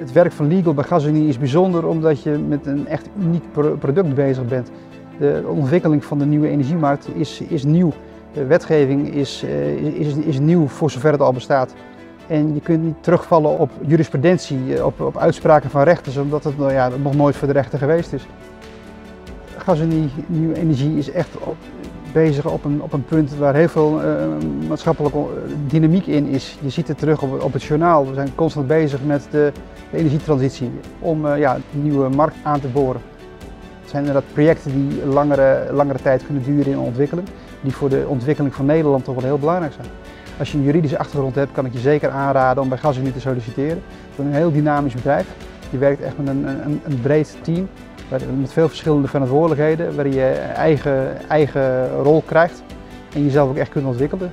Het werk van Legal bij GasUnie is bijzonder omdat je met een echt uniek product bezig bent. De ontwikkeling van de nieuwe energiemarkt is, is nieuw. De wetgeving is, is, is nieuw voor zover het al bestaat. En je kunt niet terugvallen op jurisprudentie, op, op uitspraken van rechters, omdat het nou ja, nog nooit voor de rechter geweest is. GasUnie Nieuwe Energie is echt bezig op een, op een punt waar heel veel uh, maatschappelijke dynamiek in is. Je ziet het terug op, op het journaal. We zijn constant bezig met de, de energietransitie om uh, ja, een nieuwe markt aan te boren. Het zijn inderdaad projecten die langere, langere tijd kunnen duren in ontwikkeling, die voor de ontwikkeling van Nederland toch wel heel belangrijk zijn. Als je een juridische achtergrond hebt, kan ik je zeker aanraden om bij GasUnie te solliciteren. Het is een heel dynamisch bedrijf. Je werkt echt met een, een, een breed team met veel verschillende verantwoordelijkheden, waar je je eigen, eigen rol krijgt en jezelf ook echt kunt ontwikkelen.